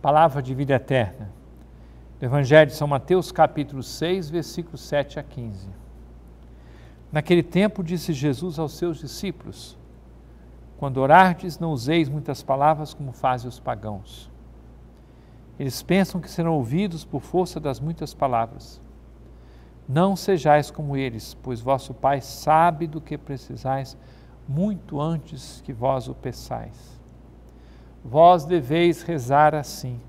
Palavra de vida eterna. Do Evangelho de São Mateus, capítulo 6, versículos 7 a 15. Naquele tempo disse Jesus aos seus discípulos: Quando orardes, não useis muitas palavras como fazem os pagãos. Eles pensam que serão ouvidos por força das muitas palavras. Não sejais como eles, pois vosso Pai sabe do que precisais muito antes que vós o peçais. Vós deveis rezar assim: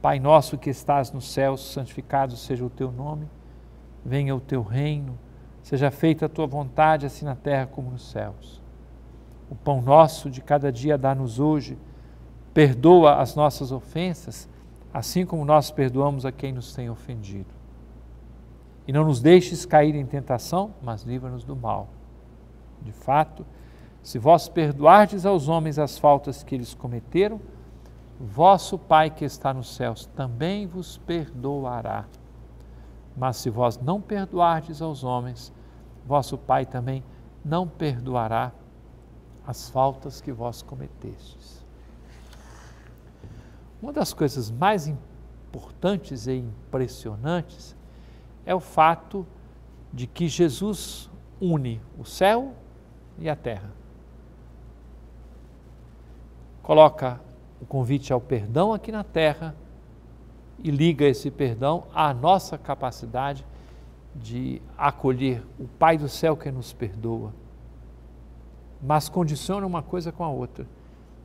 Pai nosso que estás nos céus, santificado seja o teu nome, venha o teu reino, seja feita a tua vontade, assim na terra como nos céus. O pão nosso de cada dia dá-nos hoje, perdoa as nossas ofensas, assim como nós perdoamos a quem nos tem ofendido. E não nos deixes cair em tentação, mas livra-nos do mal. De fato, se vós perdoardes aos homens as faltas que eles cometeram, vosso Pai que está nos céus também vos perdoará. Mas se vós não perdoardes aos homens, vosso Pai também não perdoará as faltas que vós cometestes. Uma das coisas mais importantes e impressionantes é o fato de que Jesus une o céu e a terra. Coloca o convite ao perdão aqui na terra e liga esse perdão à nossa capacidade de acolher o Pai do céu que nos perdoa. Mas condiciona uma coisa com a outra.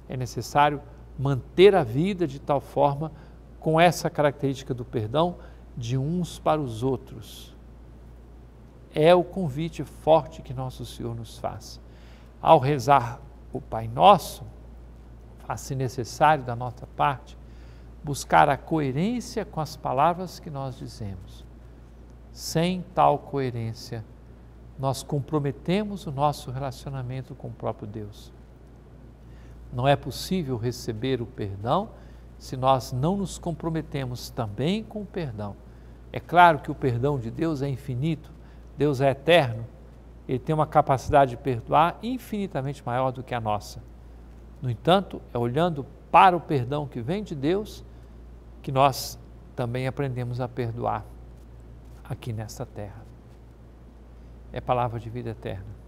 É necessário manter a vida de tal forma, com essa característica do perdão, de uns para os outros. É o convite forte que nosso Senhor nos faz. Ao rezar o Pai Nosso, faz-se necessário da nossa parte buscar a coerência com as palavras que nós dizemos. Sem tal coerência, nós comprometemos o nosso relacionamento com o próprio Deus. Não é possível receber o perdão se nós não nos comprometemos também com o perdão. É claro que o perdão de Deus é infinito, Deus é eterno, ele tem uma capacidade de perdoar infinitamente maior do que a nossa. No entanto, é olhando para o perdão que vem de Deus que nós também aprendemos a perdoar aqui nesta terra. É palavra de vida eterna.